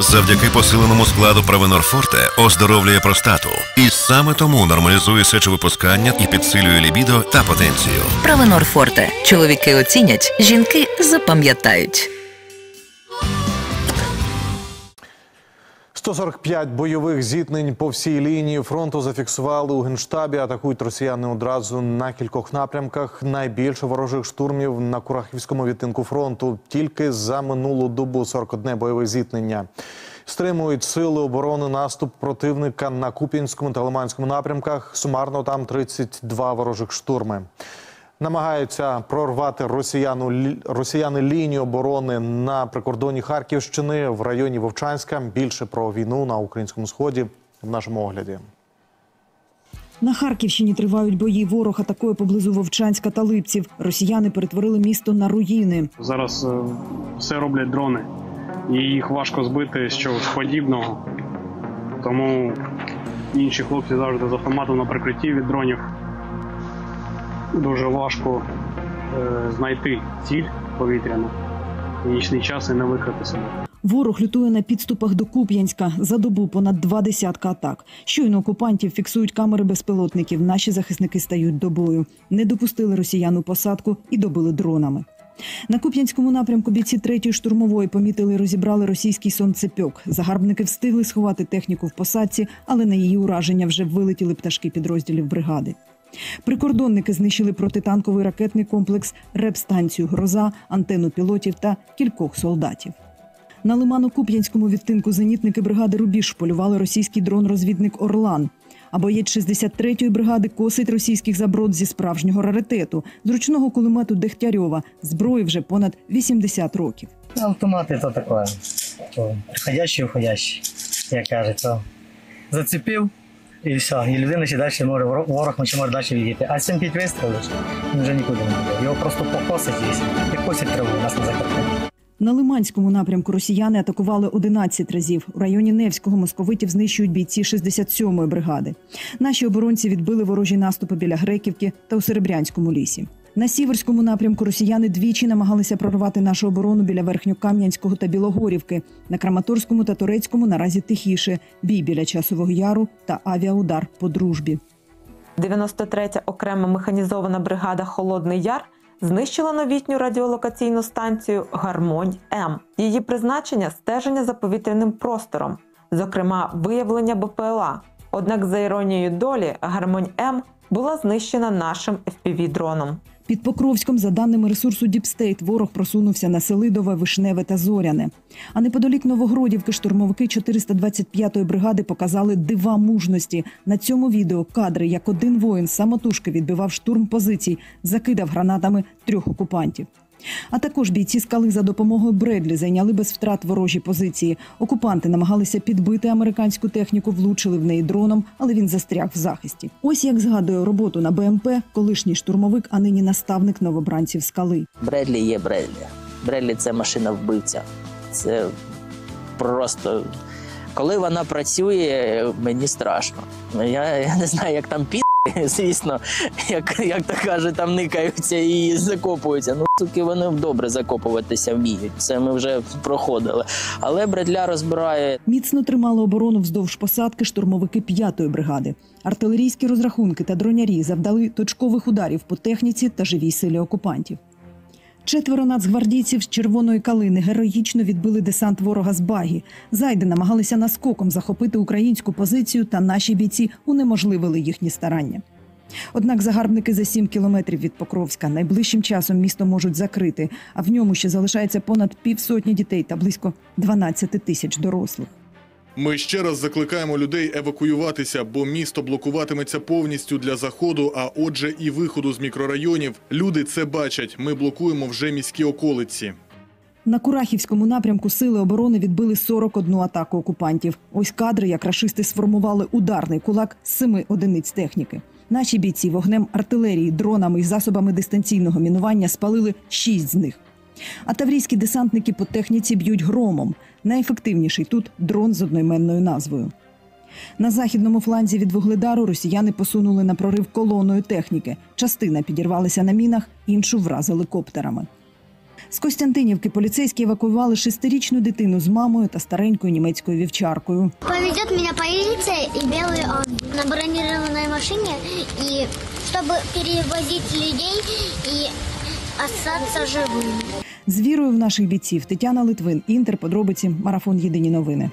Завдяки посиленому складу Провенор Форте оздоровлює простату. І саме тому нормалізує сечовипускання і підсилює лібідо та потенцію. Правонор Форте. Чоловіки оцінять, жінки запам'ятають. 145 бойових зіткнень по всій лінії фронту зафіксували у генштабі. Атакують росіяни одразу на кількох напрямках. Найбільше ворожих штурмів на Курахівському відтинку фронту. Тільки за минулу добу 41 бойове зіткнення. Стримують сили оборони наступ противника на Куп'янському та Лиманському напрямках. Сумарно там 32 ворожих штурми. Намагаються прорвати росіяну лі- росіяни лінію оборони на прикордоні Харківщини в районі Вовчанська. Більше про війну на українському сході в нашому огляді. На Харківщині тривають бої. Ворог атакує поблизу Вовчанська та Липців. Росіяни перетворили місто на руїни. Зараз е, все роблять дрони, і їх важко збити з чогось подібного. Тому інші хлопці завжди з автоматом на прикритті від дронів. Дуже важко е, знайти ціль повітряну в нічний час і не викрити себе. Ворог лютує на підступах до Куп'янська. За добу понад два десятка атак. Щойно окупантів фіксують камери безпілотників. Наші захисники стають до бою. Не допустили росіян у посадку і добили дронами. На Куп'янському напрямку бійці третьої штурмової помітили і розібрали російський сонцепьок. Загарбники встигли сховати техніку в посадці, але на її ураження вже вилетіли пташки підрозділів бригади. Прикордонники знищили протитанковий ракетний комплекс, реп-станцію Гроза, антенну пілотів та кількох солдатів. На Лимано-Куп'янському відтинку зенітники бригади Рубіж полювали російський дрон-розвідник Орлан. А боєць 63-ї бригади косить російських заброд зі справжнього раритету, зручного кулемету Дегтярьова, зброї вже понад 80 років. Автомат это такое. То приходящий, уходящий, як кажуть. То зацепив і все. І людина ще далі може, вор- ворог ще може далі відійти. А 7-5 вистрілиш, він вже нікуди не буде. Його просто покосить і як косить траву, нас на закарпатті. На Лиманському напрямку росіяни атакували 11 разів. У районі Невського московитів знищують бійці 67-ї бригади. Наші оборонці відбили ворожі наступи біля Греківки та у Серебрянському лісі. На сіверському напрямку росіяни двічі намагалися прорвати нашу оборону біля Верхньокам'янського та Білогорівки. На Краматорському та Турецькому наразі тихіше. Бій біля часового яру та авіаудар по дружбі. 93-я окрема механізована бригада Холодний Яр знищила новітню радіолокаційну станцію Гармонь М. Її призначення стеження за повітряним простором, зокрема виявлення БПЛА. Однак, за іронією долі, Гармонь М була знищена нашим FPV-дроном. Під Покровськом, за даними ресурсу Діпстейт, ворог просунувся на Селидове, Вишневе та Зоряне. А неподалік Новогродівки штурмовики 425-ї бригади показали дива мужності. На цьому відео кадри, як один воїн самотужки відбивав штурм позицій, закидав гранатами трьох окупантів. А також бійці скали за допомогою Бредлі зайняли без втрат ворожі позиції. Окупанти намагалися підбити американську техніку, влучили в неї дроном, але він застряг в захисті. Ось як згадує роботу на БМП колишній штурмовик, а нині наставник новобранців скали. Бредлі є Бредлі. Бредлі це машина вбивця. Це просто. Коли вона працює, мені страшно. Я, я не знаю, як там пі, звісно, як, як то каже, там никаються і закопуються. Ну, суки, вони добре закопуватися вміють. Це ми вже проходили. Але Бредля розбирає Міцно тримали оборону вздовж посадки штурмовики 5-ї бригади. Артилерійські розрахунки та дронярі завдали точкових ударів по техніці та живій силі окупантів. Четверо нацгвардійців з червоної калини героїчно відбили десант ворога з багі. Зайди намагалися наскоком захопити українську позицію, та наші бійці унеможливили їхні старання. Однак загарбники за 7 кілометрів від Покровська найближчим часом місто можуть закрити, а в ньому ще залишається понад півсотні дітей та близько 12 тисяч дорослих. Ми ще раз закликаємо людей евакуюватися, бо місто блокуватиметься повністю для заходу, а отже, і виходу з мікрорайонів. Люди це бачать. Ми блокуємо вже міські околиці. На Курахівському напрямку сили оборони відбили 41 атаку окупантів. Ось кадри, як рашисти сформували ударний кулак з семи одиниць техніки. Наші бійці вогнем артилерії, дронами і засобами дистанційного мінування спалили шість з них. А таврійські десантники по техніці б'ють громом. Найефективніший тут дрон з одноіменною назвою. На західному фланзі від вугледару росіяни посунули на прорив колоною техніки. Частина підірвалася на мінах, іншу вразили коптерами. З Костянтинівки поліцейські евакуювали шестирічну дитину з мамою та старенькою німецькою вівчаркою. Повезет меня полиция и белый ангел на бронированной машине, и чтобы перевозить людей и остаться живыми. З вірою в наших бійців Тетяна Литвин, Інтер, подробиці, марафон. Єдині новини.